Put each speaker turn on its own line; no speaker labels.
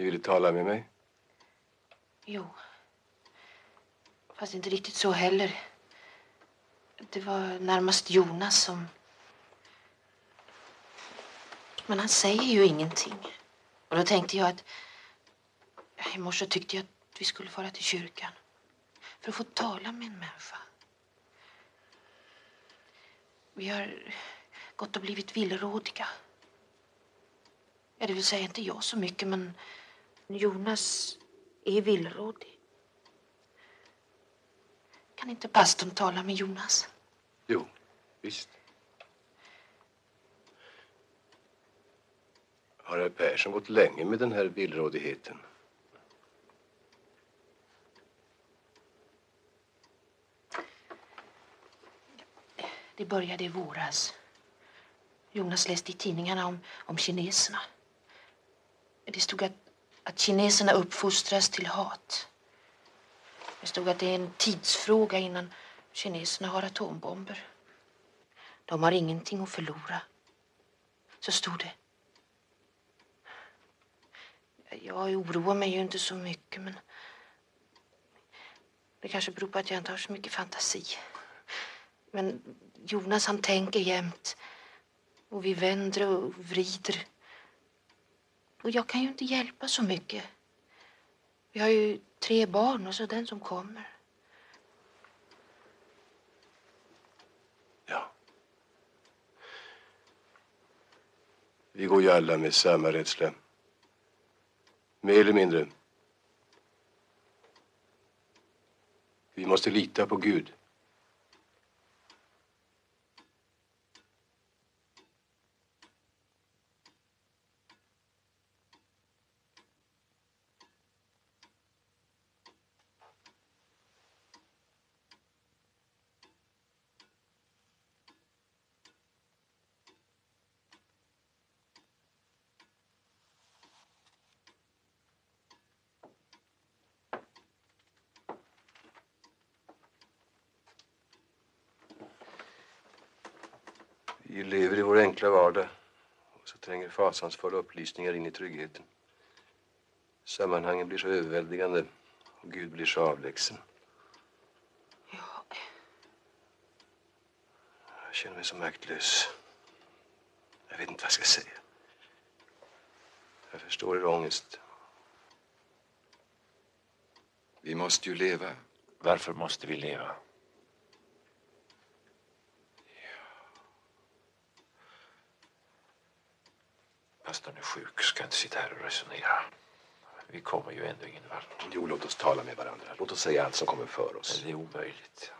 Du ville tala med mig?
Jo. Fast inte riktigt så heller. Det var närmast Jonas som... Men han säger ju ingenting. Och då tänkte jag att... I morse tyckte jag att vi skulle fara till kyrkan. För att få tala med en människa. Vi har gått och blivit villrådiga. Ja, det vill säga inte jag så mycket, men Jonas är villrådig. Kan inte pastorn tala med Jonas?
Jo, visst. Har herr Persson gått länge med den här villrådigheten?
Det började i våras. Jonas läste i tidningarna om, om kineserna. Det stod att, att kineserna uppfostras till hat. Det stod att det är en tidsfråga innan kineserna har atombomber. De har ingenting att förlora. Så stod det. Jag oroar mig ju inte så mycket, men det kanske beror på att jag inte har så mycket fantasi. Men Jonas han tänker jämt. Och vi vänder och vrider. Och jag kan ju inte hjälpa så mycket. Vi har ju tre barn och så den som kommer.
Ja. Vi går ju alla med samma rädsla. Mer eller mindre. Vi måste lita på Gud. Vi lever i vår enkla vardag. Och så tränger fasansfulla upplysningar in i tryggheten. Sammanhangen blir så överväldigande och Gud blir så avlägsen.
Ja,
Jag känner mig så maktlös. Jag vet inte vad jag ska säga. Jag förstår er ångest.
Vi måste ju leva.
Varför måste vi leva? Pastorn är sjuk, ska inte sitta här och resonera. Vi kommer ju ändå ingen vart.
Jo, låt oss tala med varandra. Låt oss säga allt som kommer för oss.
Men det är omöjligt.